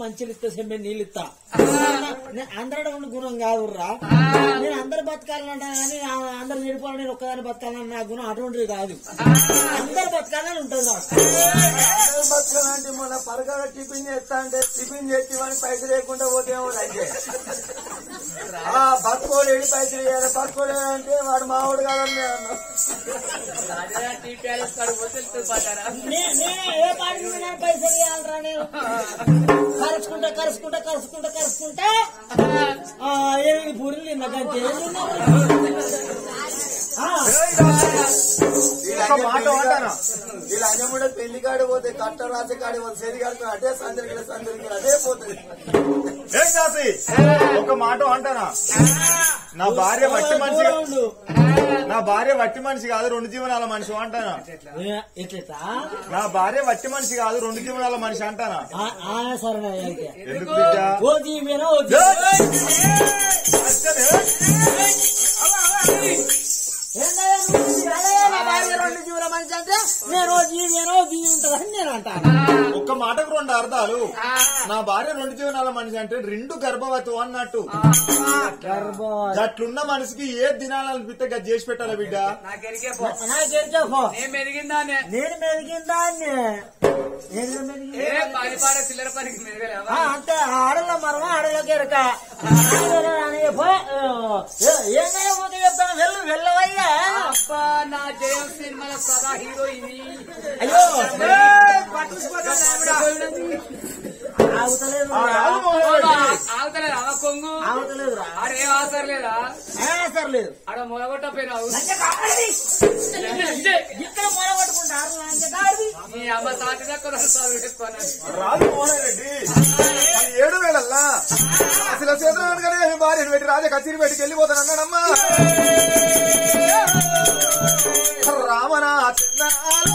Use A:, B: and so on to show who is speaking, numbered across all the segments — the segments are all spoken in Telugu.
A: మంచిలు ఇస్తా సెమ్మె నీళ్ళు ఇస్తా అందరూ ఉండి గుణం కాదురా నేను అందరు బతకాలంటా కానీ అందరు చెడిపోవాలి నేను ఒక్కదాన్ని బతకాలని నా గుణం అటువంటిది కాదు. అందరు బతకాలని ఉంటుంది
B: బతకాలంటే మన పరకాల టిఫిన్ చేస్తా అంటే టిఫిన్ చేసి వాడిని పైసలు లేకుండా పోతేమో అంటే ఆ బతుకోడు ఏడు పైసలు ఇవ్వాలి బతుకోడు అంటే వాడు మావాడు కాదని నేను
C: పోతే
A: నేను ఏ నేను పైసలు ఇవ్వాలరా నేను? కరుచుకుంటా కరుచుకుంటా కరుచుకుంటా కరుచుకుంటా ఆ,
B: మాట అంటాను వీళ్ళు అన్నముడే పెళ్ళి కాడి పోతే కట్ట రాసి కాడి పోతే సెరి అదే సందరికి సందరికి అదే పోతుంది
D: ఒక మాట అంటానా? నా భార్య వట్టి మనిషి నా భార్య వట్టి మనిషి కాదు రెండు జీవనాల మనిషి అంటానా
A: ఏ, ఎట్లెట్లా?
D: నా భార్య వట్టి మనిషి కాదు రెండు జీవనాల మనిషి అంటానా
A: సరే
D: ఎందుకు బిడ్డ
A: రెండు జీవుల మనిషి అంటే నేను ఓ జీవేనా ఓ దీవి ఉంటుందని నేను అంటాను
D: ఒక్క మాటకు రెండు అర్థాలు. నా భార్య రెండు జీవనాల మనిషి అంటే రెండు గర్భవతి అన్నట్టు.
A: గర్భవతి.
D: అట్లున్న మనిషికి ఏ దినాలనిపిస్తే గది చేసి పెట్టాలి బిడ్డ?
C: నేను మెరిగిందానే
A: నేను మెదిగిందాన్ని నేను మెదిగిందా
C: ఏ పని పాడ చిల్లర పనికి మెరగలేవా
A: ఆ, అంతే ఆడల మరమ ఆడలకి ఎరక ఏమైనా పోతే చెప్తాను వెళ్ళు వెళ్ళవయ్యా
C: అబ్బా నా జయం సినిమాల సదా హీరోయిన్
A: అయ్యో ఆగుతలేదు
C: ఆగుతలేదు? అవ కొంగు? ఆడేం లేదా?
A: లేదు.
C: ఆడ
A: ఇక్కడ
C: అమ్మ తాటి
D: రాజు ఏడు వేళల్లా అసలు చేతులు మీ భార్యను పెట్టి రాజా కచేరి పెట్టి వెళ్ళిపోతాను అన్నాడమ్మా. రామనా చందనాలు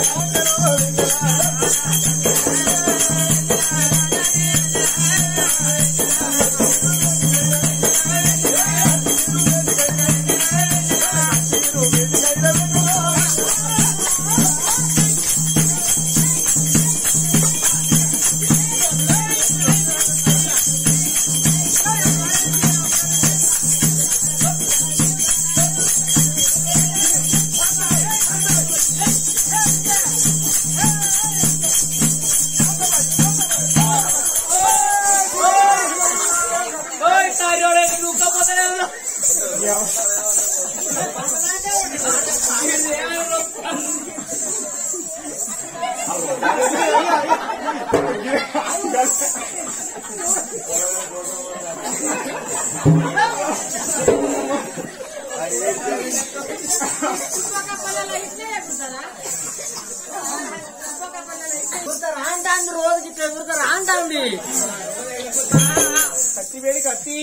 D: కత్తి వేడి
E: కట్టి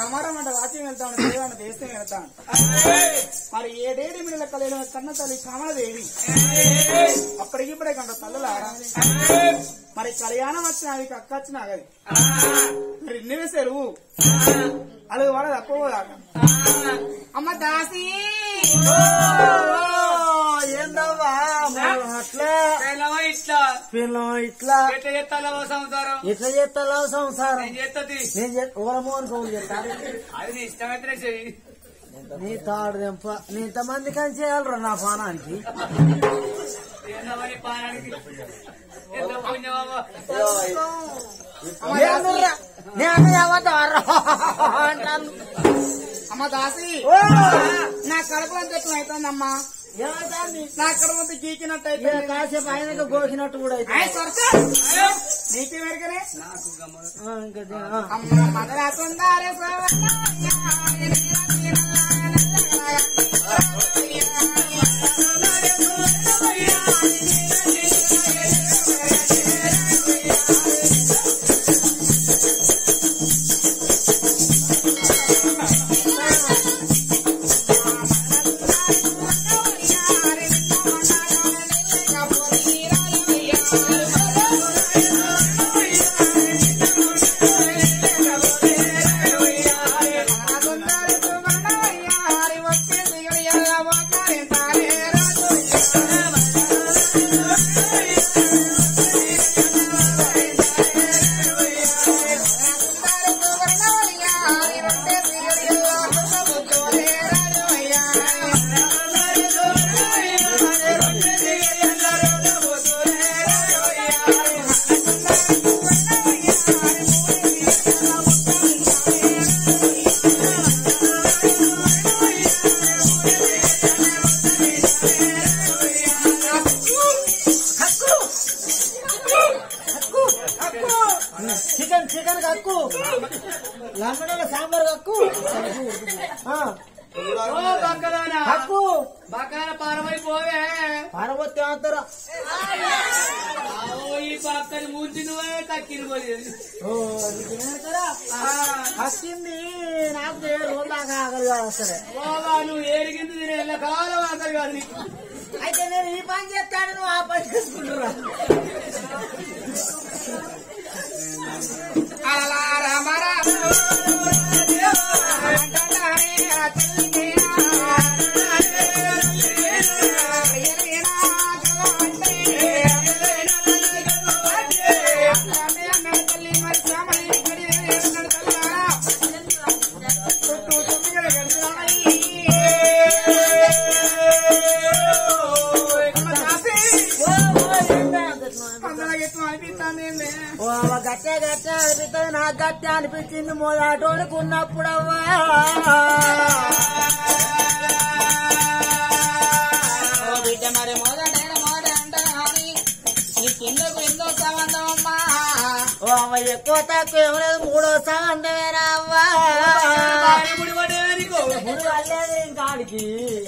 E: అమరం అంటే రాజ్యం వెళ్తాను వెళ్తాను మరి ఏడేడి మీరు లెక్క లేని కన్న తల్లి శ్యామలదేవి అప్పటికిప్పుడే కంట తల్లులారా మరి కళ్యాణం వచ్చిన అవి కక్క వచ్చిన అది మరి ఇన్ని వేసారు అది వాడ తప్పబోదాక అమ్మ దాసి!
A: ఏందవ్వా? అట్లా.
C: ఇట్లా.
A: పిల్లం ఇట్లా.
C: ఎట్లా చేస్తావు సంసారం?
A: ఎట్లా చేస్తా సంసారం?
C: నేను
A: కౌలు చెప్తాను
C: అది నీ ఇష్టమైతేనే చెయ్యి.
A: నీ తాడు దెంప నీ ఇంతమంది కానీ చేయాలరా నా పానానికి? నేను అంటాను.
E: అమ్మ దాసి! నా కడుపులో చెట్లు అవుతుందమ్మా
A: ఏమంటాంది?
E: నా కడుపు గీకినట్టు అయితే
A: కాసేపు ఆయనకు గోకినట్టు కూడా అయితే
E: నీకు వెరకనే. అమ్మ మదర
C: Yeah. పోలేదు
A: ఓ నీకు దాకా ఆకలి కాదు సరే
C: బాబా నువ్వు ఏడిగింది నేను ఎల్ల కాలం ఆకలి కాదు
A: అయితే నేను ఈ పని చేస్తాను నువ్వు ఆ పని చేసుకుంటురా. ఓ గట్టే అనిపించింది మొదటోడుకున్నప్పుడవ్వా
E: బిడ్డ మరి మొదట కిందకు ఎంతో సంబంధం అమ్మా.
A: ఓ అవ్వ ఎక్కువ తక్కువ ఏమలేదు మూడో సంవత్సరమేనా అవ్వా.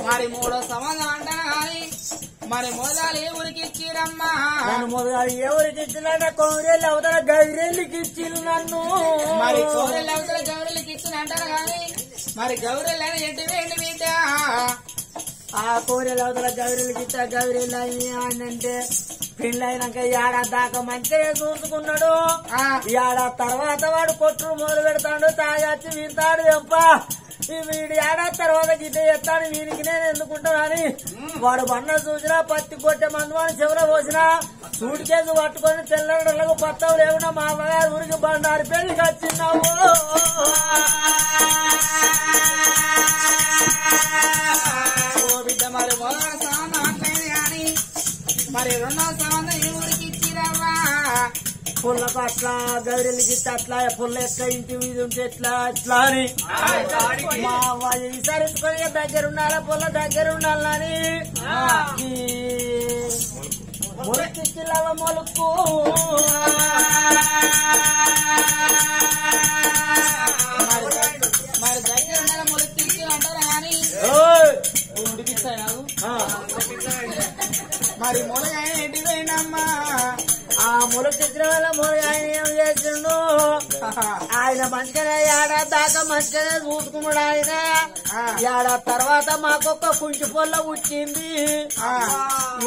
E: మరి మూడో సంబంధం అంటే కానీ మరి మొదలు ఏ ఊరికి ఇచ్చిరమ్మా?
A: నన్ను మొదలు ఎవరికి ఇచ్చినట్ట కొమరేళ్ళు అవతల గైరెళ్ళకి ఇచ్చిండు నన్ను.
E: మరి గౌరెలు అవతల గౌరెలకి ఇచ్చిన అంటారు కానీ మరి గౌరెలు ఎటు వేయండి బిడ్డ?
A: ఆ కోరెలు అవతల గౌరీలకి ఇచ్చా గౌరీలు అయ్యి అంటే పెళ్ళైనాక ఏడాది దాకా మంచిగా చూసుకున్నాడు.
E: ఆ.
A: ఏడాది తర్వాత వాడు కొట్టుడు మొదలు పెడతాడు తాగొచ్చి వింటాడు ఎంప. వీడు ఏడాది తర్వాత గిట్ట ఎత్తాడు వీనికి నేను ఎందుకుంటానని. వాడు బండ చూసినా పత్తి కొట్టే మందు వాడిని చివర పోసినా సూట్ కేసు పట్టుకొని తెల్లడలకు పత్తవు లేకుండా మా అమ్మగారు ఊరికి బండారు పెళ్ళికి వచ్చినావు పుల్లకు అట్లా గౌరీలకి అట్లా పుల్ల ఎక్క ఇంటి మీద ఉంటే ఎట్లా అట్లా అని. మా వాళ్ళు దగ్గర ఉండాలా పుల్ల దగ్గర ఉండాలని మొలుకు
E: మరి దగ్గర అంటారు కానీ మరి వేయండమ్మా
A: ఆ మొలకెక్కిన వల్ల మొల ఆయన ఏం చేసిండు? ఆయన మంచిగానే ఏడాది దాకా మంచిగానే చూసుకున్నాడు ఆయన. ఏడాది తర్వాత మాకొక్క కుంచి పొల్ల పుట్టింది.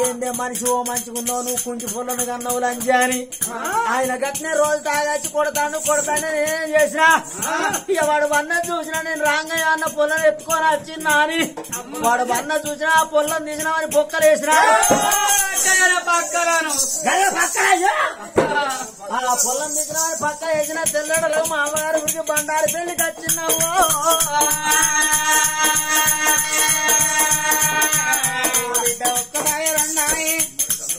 A: ఏందే మనిషి ఓ మంచిగున్నావు నువ్వు కుంచి పొల్లను కన్నావు లంజా అని ఆయన గట్నే రోజు తాగచ్చి కొడతాను కొడతాను నేనేం చేసినా? వాడు వన్న చూసినా నేను రాంగయ్య అన్న పొల్లను ఎత్తుకొని వచ్చిందా అని. వాడు వన్న చూసినా ఆ పొల్లను తీసినా అని బొక్కలు వేసినా
C: పక్కలను.
A: గదే పక్కన అయ్యా. ఆ పొలం దిగిన పక్క వేసిన తెల్లడలు మా అమ్మగారి గురించి బండారు పెళ్ళికి వచ్చినావు
E: బిడ్డ ఒక్కదాయ రెండాయి.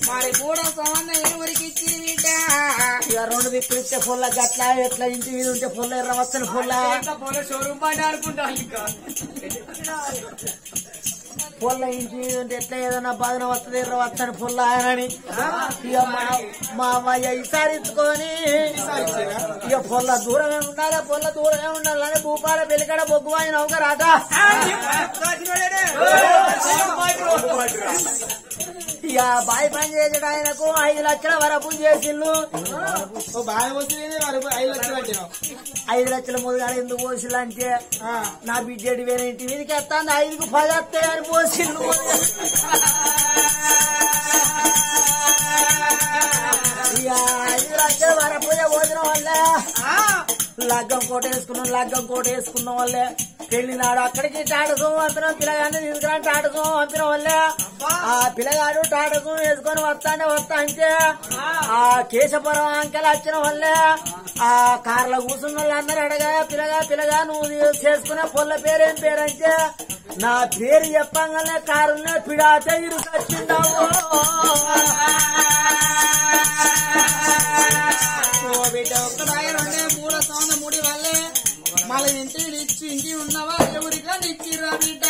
E: మరి మూడో సంబంధం ఎవరికి ఇచ్చింది బిడ్డ.
A: ఇక రెండు దిక్కులు ఇస్తే పొల్ల గట్ల ఎట్లా ఇంటి మీద ఉంటే పొల్ల ఎర్ర పొల్ల.
C: ఇంకా పోలే షోరూమ్ అనుకుంటా ఇంకా.
A: పొల్ల ఇంటి ఎట్లా ఏదైనా బాధన వస్తుంది ఎర్ర వచ్చని పొల్ల ఆయనని ఇక మా మా అమ్మాయి ఈసారి ఇచ్చుకొని ఇక పొల్ల దూరమే ఉండాలి పొల్ల దూరమే ఉండాలని భూపాల పెళ్ళికడ బొగ్గు ఆయన ఒక రాట ఇక బాయ్ పని చేసాడు ఆయనకు ఐదు లక్షల వరకు
E: వరకు ఐదు లక్షలు
A: ఐదు లక్షల ముందుగా ఎందుకు పోసిల్లు అంటే నా బిడ్డడి వేరే ఇంటి మీదకి వస్తాను ఐదుకు పది వస్తాయని పోసిల్లు లక్షల వరకు పోసిన వల్లే లగ్గం కోట వేసుకున్నాం లగ్గం కోట వేసుకున్న వాళ్ళే. పెళ్ళి నాడు అక్కడికి టాటకం వంతనం పిల్లగాన్ని తీసుకురా టాటకం వంతనం వల్లే ఆ పిల్లగాడు టాటకం వేసుకొని వస్తానే వస్తా అంటే ఆ కేశపురం అంకెలు వచ్చిన వల్లే ఆ కార్లో కూర్చున్న వాళ్ళందరూ అడగా పిల్లగా పిల్లగా నువ్వు చేసుకునే పొల్ల పేరేం పేరంటే నా పేరు చెప్పంగానే కారునే పిడాత ఇరుకొచ్చిందావు
E: బిడ్డ రెండే మూడో సంబంధం ముడి వల్లే మళ్ళీ ఇంటి ఇచ్చి ఇంటి ఉన్నవా ఎవరికని ఇచ్చిర్రా బిడ్డ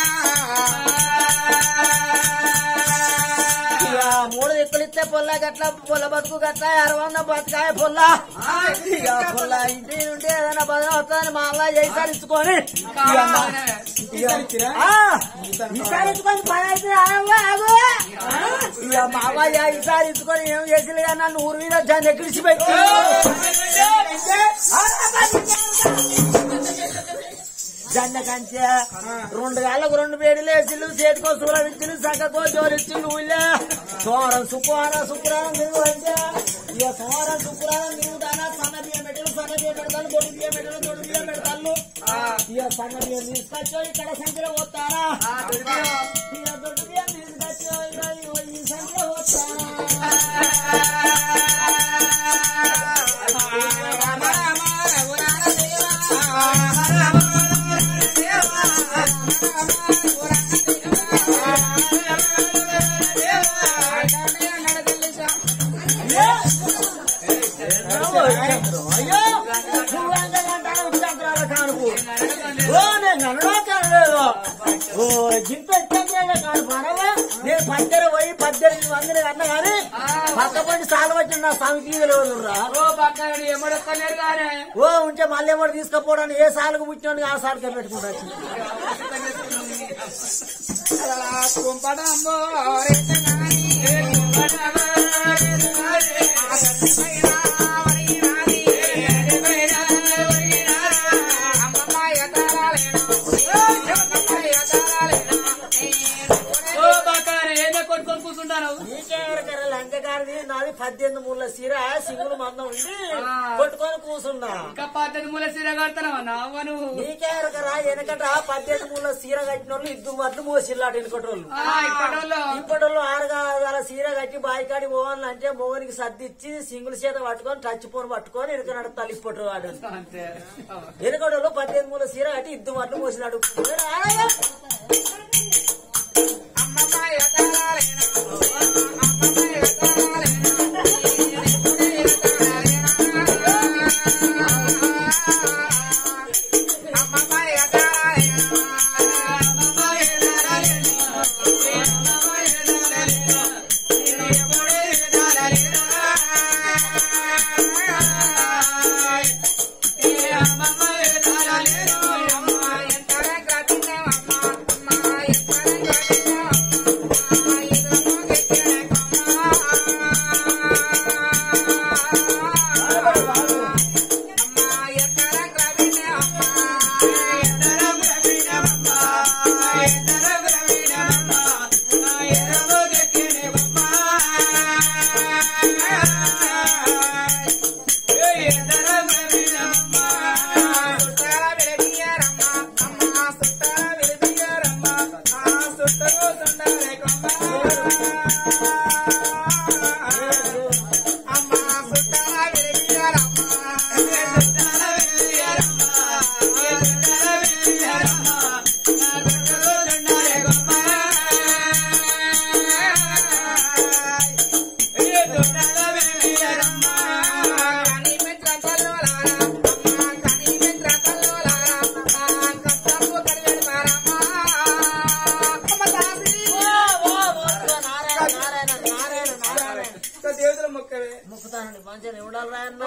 A: మూడు దిక్కులు ఇస్తే పొల్ల గట్ల పొల్ల బతుకు గట్ల అరవంద బతుకాయ పొల్ల. పొల్ల. ఇంటి నుండి ఏదైనా బదన వస్తుందని మా అమ్మ చేసారి ఇచ్చుకొని. ఈసారి ఇచ్చుకొని పని అయితే. ఇక మా ఈసారి ఇచ్చుకొని ఏం కానీ నన్ను ఊరి మీద జన్ ఎక్కిడిచి పెట్టి జన్న కంచె రెండు వేలకు రెండు వేడి లేచిల్లు చేతికో సూరం ఇచ్చిల్లు సగకో జోలిచ్చిల్లు ఊళ్ళే. సోమరం శుక్రవారం శుక్రవారం తిరుగు అంటే ఇక సోమరం శుక్రవారం తిరుగుతానా సన్న బియ్యం పెట్టలు సన్న బియ్యం పెడతాను దొడ్డు బియ్యం పెట్టలు దొడ్డు బియ్యం పెడతాను ఇక సన్న బియ్యం తీసుకొచ్చో ఇక్కడ సంఖ్యలో పోతారా ఇక దొడ్డు బియ్యం తీసుకొచ్చో ఇక ఈ పోతారా నేను నన్నడో పోయి పద్దెనిమిది మందిని అన్న కానీ పక్క పండి సాలు వచ్చిన నా స్వామికి
C: ఓ
A: ఉంటే మళ్ళీ ఎవరు తీసుకుపోవడానికి ఏ సాలుకు పుట్టినోడికి ఆ సాలుకే పెట్టుకుంటారు
E: కుంపడంబో
A: పద్దెనిమిది మూల సీర సింగులు మందం ఉండి కొట్టుకొని కూసున్నా.
C: ఇంకా పద్ధతి మూల సీర కడతానవన్నా నువ్వు
A: వెనకట పద్దెనిమిది మూల సీర కట్టిన వాళ్ళు ఇద్దరు మట్లు మోసిల్లాట వెనకటోళ్ళు
C: ఆ, ఇక్కడోళ్ళు
A: ఇప్పటిలో ఆరుగాల సీర కట్టి బాయికాడి పోవాలని అంటే మోగనికి సర్దిచ్చి సింగుల చేత పట్టుకొని టచ్ ఫోన్ పట్టుకొని వెనక నడుతాలి ఇప్పటి వాడు. వెనకడలో పద్దెనిమిది మూల సీర కట్టి ఇద్దరు మట్లు మోసినాడు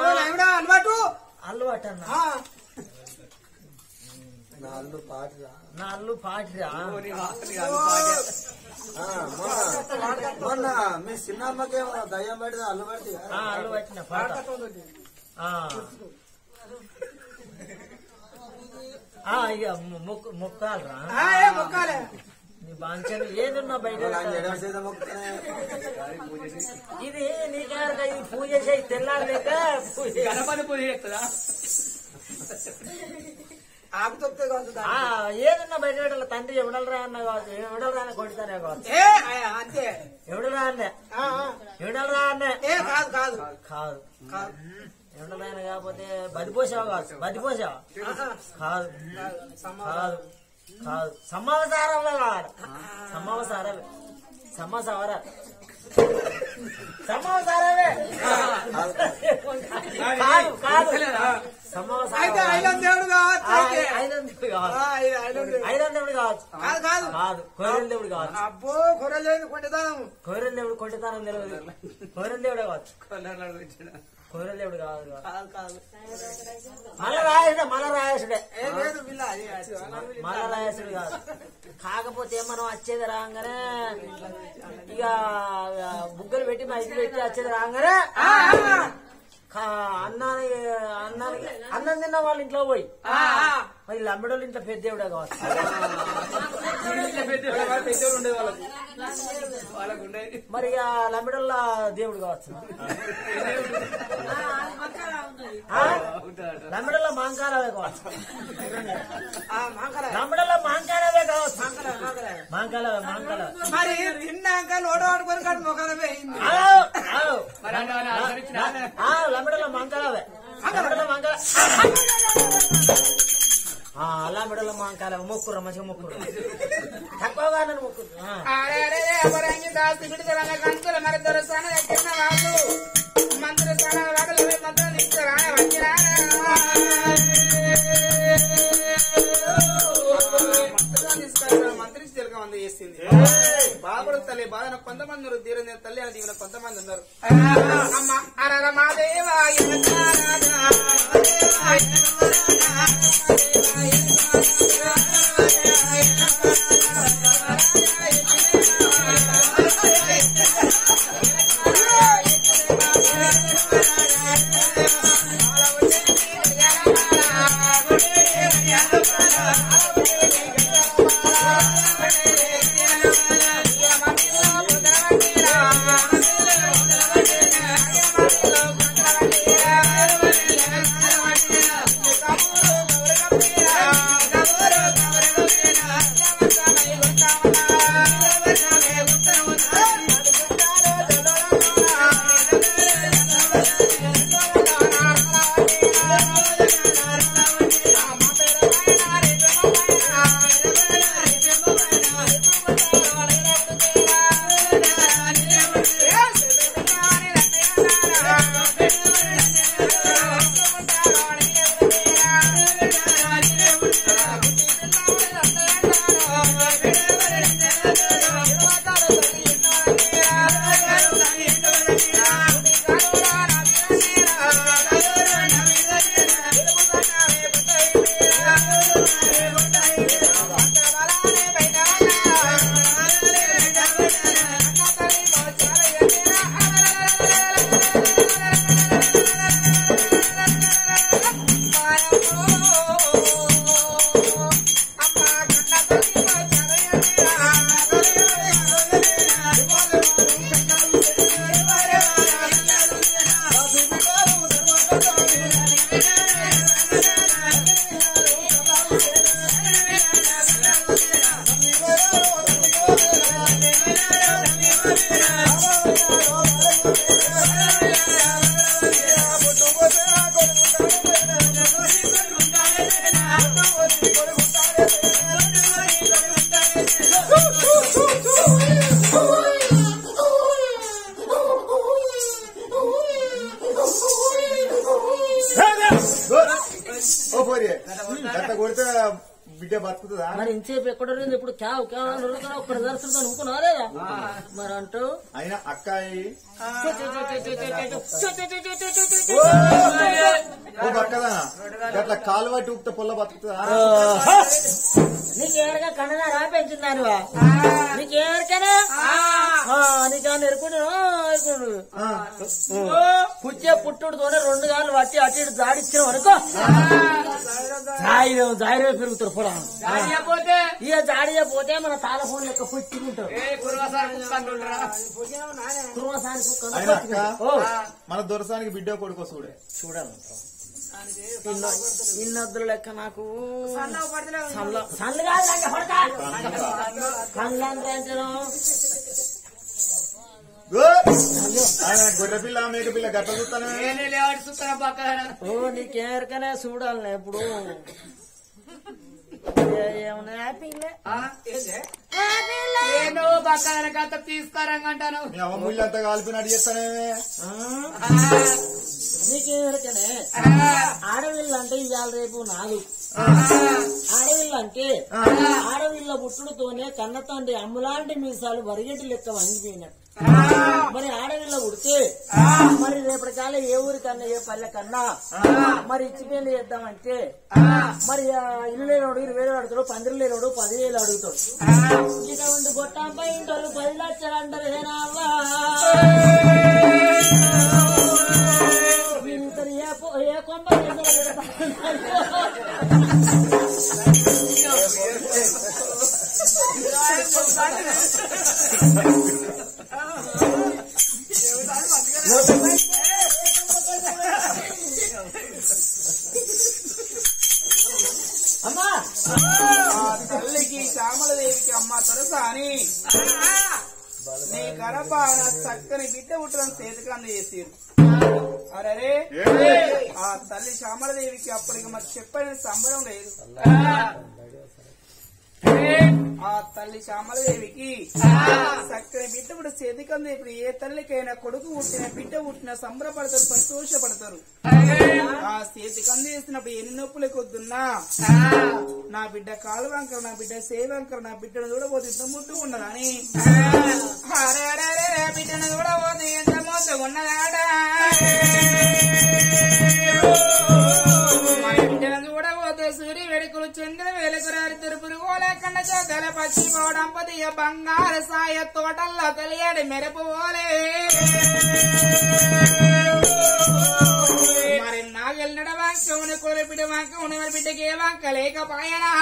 B: అలవాటు? అలవాటు
A: అన్నా నాళ్ళు పాటిరా.
B: నాళ్ళు పాటిరా? మీ చిన్నమ్మకే దయ్యం పెడితే అల్లు పెట్టి
A: అల్లు పెట్టిన పాట. ఇక మొక్కాలరా?
E: మొక్కాలే.
A: బాంచలు ఏదున్నా బయట. ఇది నీకేరక ఇది పూజ చేయి తెల్లారలేక పూజ చేయి.
C: గణపతి పూజ చేస్తుందా?
A: ఏదున్నా బయట తండ్రి ఎవడలరా అన్న కావచ్చు. ఎవడలరా అన్న కొడుతానే కావచ్చు.
E: అంతే.
A: ఎవడరా అన్నే. ఎవడలరా అన్నే?
E: ఏ కాదు కాదు.
A: కాదు. ఆయన కాకపోతే బదిపోసావు కావచ్చు? బదిపోసావు
E: ఆహా.
A: కాదు.
E: సమాధానం.
A: కాదు. కాదు. సమావసారాలు కాదు సమావసారాలు సమాసారాలు. సమావసారాలే కాదు కాదు.
E: అయితే
A: సమావసారాలు
E: ఐలం దేవుడు కావచ్చు. అబ్బో కొరలేని కొండదానం.
A: కొయ్యల దేవుడు కొట్టేతానం తెలియదు కొయ్యల దేవుడే కావచ్చు కొయ్యల దేవుడు కాదు కాదు.
E: కాదు కాదు
A: మల్ల రాయసుడే మల్ల రాయసుడే
E: ఏ లేదు పిల్ల అది
A: మల్ల రాయసుడు కాదు కాకపోతే మనం వచ్చేది రాగానే ఇక ఆ, బుగ్గలు పెట్టి మైకి పెట్టి వచ్చేది రాగానే కా- అన్నానికి అన్నానికి అన్నం తిన్న వాళ్ళ ఇంట్లో పోయి. మరి లంబడోళ్ళ ఇంట్లో పెద్ద దేవుడే కావచ్చు. మరి ఆ లంబడోళ్ళ దేవుడు కావచ్చు. ఆ? లంబడోళ్ళ మాంకారావే కావచ్చు. లంబడోళ్ళ మాంకారావే. కావచ్చు. మాంకాలవే మాంకాలవే
E: మరి తిన్నాక లోడు ఆడుకొని కాదు మొక్కలు పోయింది.
A: లంబడోళ్ళ మాంకాలవే లంబడోళ్ళ మాంకాల మొక్కురు మంచిగా మొక్కురు. తక్కువగా నన్ను మొక్కురు ఆ.
E: అరే చేసింది బాబుడు తల్లి బాధన కొంతమంది ఉన్నారు తీరం తల్లి అని దీవెన కొంతమంది ఉన్నారు అమ్మ
D: కొడితే బిడ్డ బతుకుతుందా
A: మరి ఇంతసేపు ఎక్కడ ఇప్పుడు క్యావ్ క్యావ్ ఒక్కడ దర్శనం లేదా మరి అంటూ
D: అయినా అక్కాయి ఓ బక్కదా అట్లా కాలు పట్టి ఊపితే పొల్ల బతుకుతుందా
A: నీకు ఏరగా కన్నదారా పెంచున్నానువా నీకు ఎరుకుంటు పుచ్చే పుట్టుడుతోనే రెండు గాలు పట్టి అటు ఇటు జాడిచ్చినాం అనుకో. జాయిరం జాయిరం పెరుగుతారు పొలం ఇక జాడిగా పోతే మన తాళ ఫోన్ లెక్క పుచ్చుకుంటారు
D: మన దొరసానికి బిడ్డ కొడుకో చూడే
A: చూడాలంటావు ఇన్నద్దుల లెక్క నాకు. సన్ల- కాదు లంక పడక. కళ్ళు అంటే అంటేను.
D: గో! ఆయన గొర్రె పిల్ల మేక పిల్ల గట్ట చూస్తానే.
A: ఓ నీకేరికనే చూడాలి ఇప్పుడు. ఏ- ఏమన్నా యాపిల్లే?
C: ఆ, ఏందే? నేను పక్కన కథ తీసుకురంగంటాను
D: మీ అమ్మ ముళ్ళు అంతా కాలిపోయినట్టు చేస్తానే
A: ఆ? నీకేరికనే ఆడవిల్లు అంటే ఇవాళ రేపు నాదు ఆడవిల్లు అంటే ఆడవిల్ల పుట్టుడుతోనే కన్న తండ్రి అమ్ములాంటి మీసాలు వరిగటి లెక్క వంగిపోయినట్టు మరి ఆడవిల్ల పుడితే మరి రేపటి కాలం ఏ ఊరి కన్నా ఏ పల్లె కన్నా మరి ఇచ్చిపోయింది చేద్దామంటే మరి ఆ ఇల్లు లేనోడు ఇరవై వేలు అడుగుతాడు పందిరి లేనోడు పదివేలు అడుగుతాడు ఇటువంటి గొట్టంపై ఇంటోళ్ళు పది లక్షలు అంటారు ఏనావ్వా వీళ్ళిద్దరు ఏ పొ- ఏ కొంప చేశారో అమ్మా
E: ఆ తల్లికి శ్యామలదేవికి అమ్మ తొరసాని నీ గర్భాన చక్కని బిడ్డ పుట్టడం చేతికంద చేసిరు అరే ఆ తల్లి శ్యామలదేవికి అప్పటికి మరి చెప్పని సంబరం లేదు. ఆ తల్లి శ్యామలదేవికి. చక్కని బిడ్డ పుట్టిన చేతికంద. ఇప్పుడు ఏ తల్లికైనా కొడుకు పుట్టిన బిడ్డ పుట్టిన సంబరపడతారు సంతోషపడతారు. ఆ చేతికంద వేసినప్పుడు ఎన్ని నొప్పులు కొద్దున్నా. నా బిడ్డ కాలు వంకర నా బిడ్డ సేవ వంకర నా బిడ్డను చూడబోతే ఇంత అరే బిడ్డను చూడబోతే ఎంత ముద్దు సూర్య వెడుకులు చంద్ర వెలుగురారి తిరుపురు ఓలే కన్న చోదల పచ్చి కోడంపతి బంగారు సాయ తోటల్లో తెలియడి మెరుపు ఓలే మరి నాగెళ్ళడ వాంక ఉని కొల బిడ్డ వాంక ఉని మరి బిడ్డకి ఏ వాంక లేకపోయనా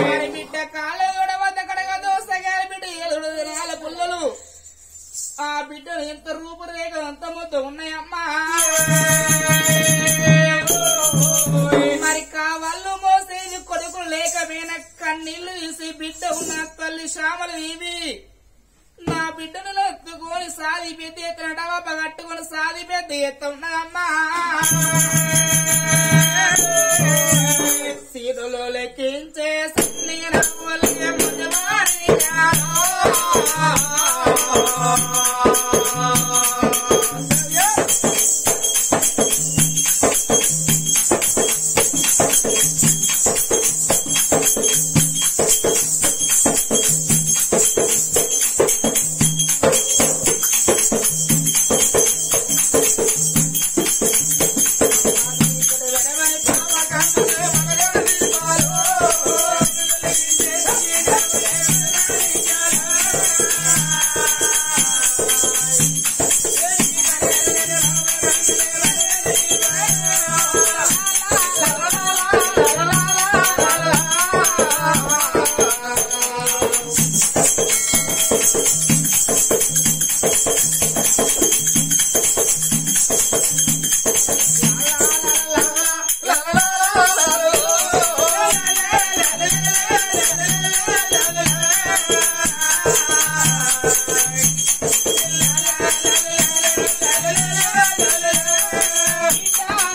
E: మరి బిడ్డ కాలు ఆ బిడ్డలు ఎంత రూపురేఖలు అంత మొత్తం ఉన్నాయమ్మా. మరి కావాళ్ళు మోసేది కొడుకులు లేకపోయిన కన్నీళ్ళు తీసి బిడ్డ ఉన్న తల్లి శ్యామలు ఇవి. నా బిడ్డను ఎత్తుకొని సాది పెద్ద ఎత్తున డబ్బ కట్టుకొని సాది పెద్ద ఎత్త ఉన్నదమ్మా లెక్కించే సన్ని Thank you.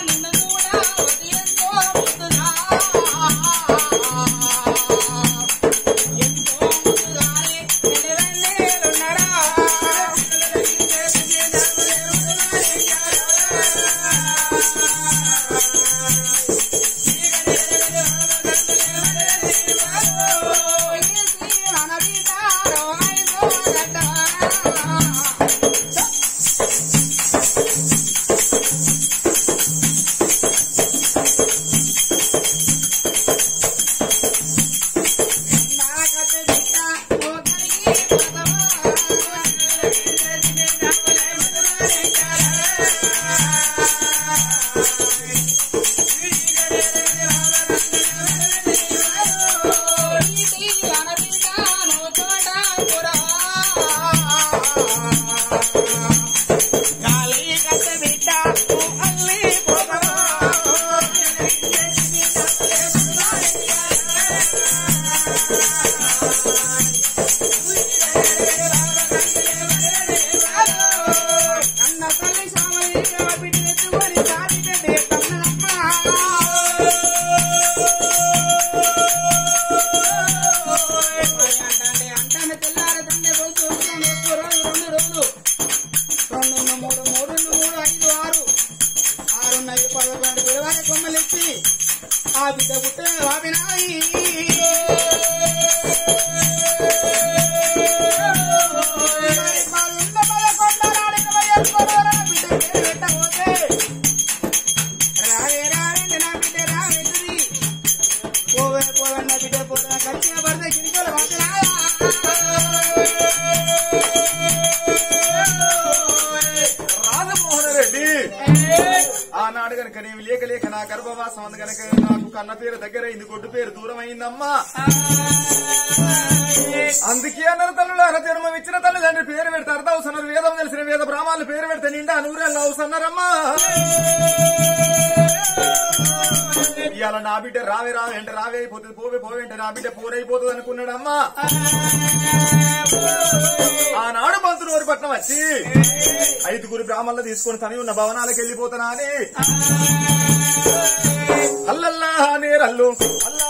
E: నిన్ను నీవు లేక లేక నా గర్భవాసం అందు గనక నాకు కన్న పేరు దగ్గర అయింది గొడ్డు పేరు దూరం అయిందమ్మా అందుకే అన్నారు తల్లులు అన జన్మం ఇచ్చిన తల్లిదండ్రి పేరు పెడతర్. అవుతున్నారు వేదం తెలిసిన వేద బ్రాహ్మణులు పేరు పెడితే నిండా నూరేళ్ళు అవుతున్నారమ్మా ఇవాళ నా బిడ్డ రావే రావే అంటే రావే అయిపోతుంది. పోవే పోవే అంటే నా బిడ్డ పోరైపోతుంది అనుకున్నాడమ్మా. ఆనాడు మంత్రులూరి పట్నం వచ్చి ఐదుగురు బ్రాహ్మణులు తీసుకొని తని ఉన్న భవనాలకు వెళ్ళిపోతున్నా అని అల్లల్లా నేరల్లు అల్లా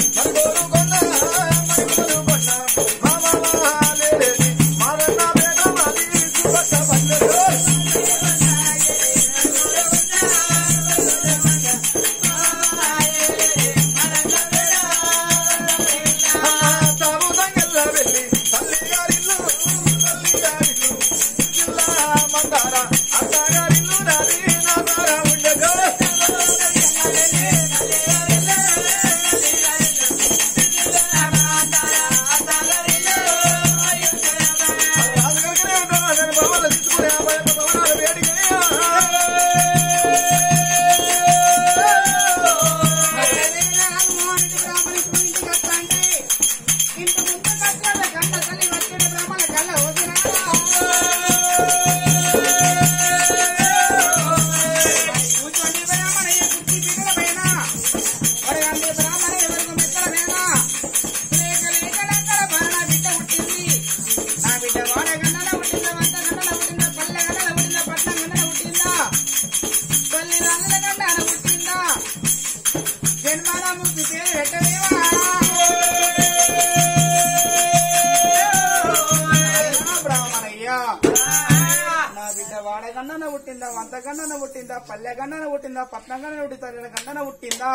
F: పుట్టిందా? పల్లెగండన పుట్టిందా? పట్నంగండన పుట్టిందా? గండన పుట్టిందా?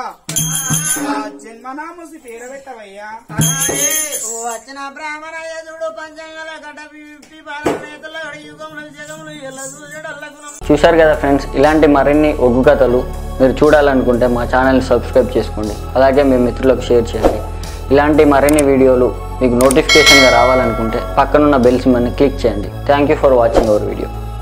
F: ఆ జన్మనామసి పేరు పెట్టవయ్యా.
A: వచ్చిన బ్రాహ్మణ యజుడు పంచంగల యుగములు జగములు ఎల్ల చూడల్లకు
G: చూశారు కదా ఫ్రెండ్స్ ఇలాంటి మరిన్ని ఒగ్గు కథలు మీరు చూడాలనుకుంటే మా ఛానల్ని సబ్స్క్రైబ్ చేసుకోండి. అలాగే మీ మిత్రులకు షేర్ చేయండి. ఇలాంటి మరిన్ని వీడియోలు మీకు నోటిఫికేషన్గా రావాలనుకుంటే పక్కనున్న బెల్స్ మని క్లిక్ చేయండి. Thank you for watching our video